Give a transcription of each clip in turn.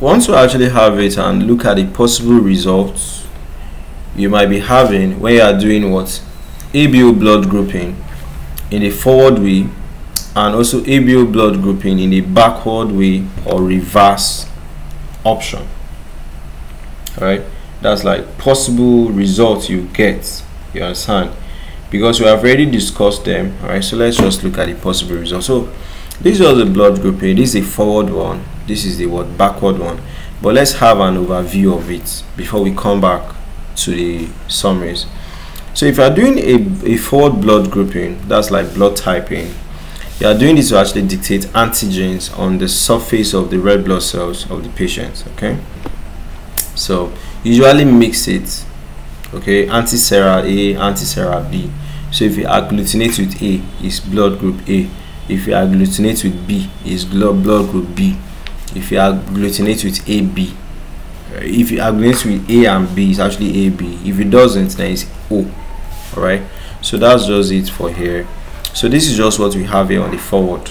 once you actually have it and look at the possible results you might be having when you are doing what? ABO blood grouping in a forward way and also ABO blood grouping in a backward way or reverse option. Right that's like possible results you get. You understand? Because we have already discussed them. All right so let's just look at the possible results. So this was the blood grouping. This is a forward one this is the what backward one. But let's have an overview of it before we come back to the summaries. So if you are doing a, a forward blood grouping that's like blood typing you are doing this to actually dictate antigens on the surface of the red blood cells of the patient okay? So usually mix it okay anti-sera a anti-sera b. So if you agglutinate with a is blood group a. If you agglutinate with b is blood blood group b if you agglutinate with ab uh, if you agglutinate with a and b it's actually ab if it doesn't then it's o all right so that's just it for here. So this is just what we have here on the forward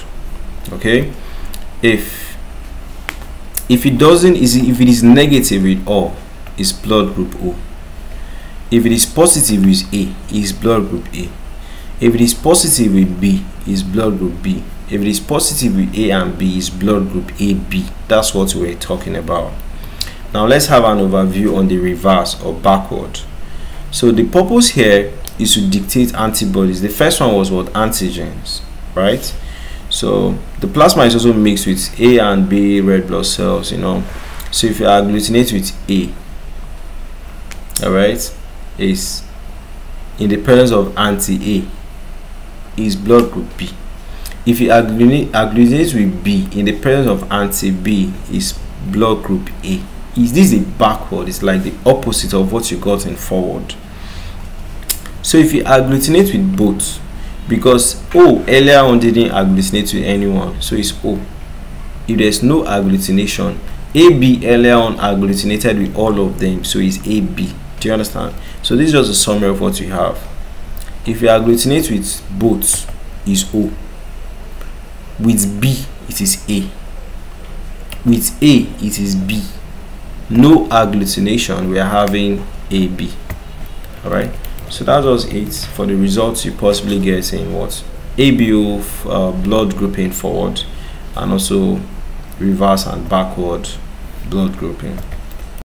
okay? If if it doesn't is if it is negative with O is blood group O. If it is positive with A is blood group A. If it is positive with B is blood group B if it is positive with A and B is blood group AB that's what we're talking about. Now let's have an overview on the reverse or backward. So the purpose here is to dictate antibodies. The first one was what? Antigens right? So the plasma is also mixed with A and B red blood cells you know. So if you agglutinate with A all right is in the presence of anti-A is blood group B if you agglutinate, with B in the presence of anti-B is blood group A. Is this a backward? It's like the opposite of what you got in forward. So if you agglutinate with both because O earlier on didn't agglutinate with anyone so it's O. If there's no agglutination AB earlier on agglutinated with all of them so it's AB do you understand? So this is just a summary of what we have. If you agglutinate with both is O with B it is A. With A it is B. No agglutination we are having AB all right so that was it for the results you possibly get in what? ABO uh, blood grouping forward and also reverse and backward blood grouping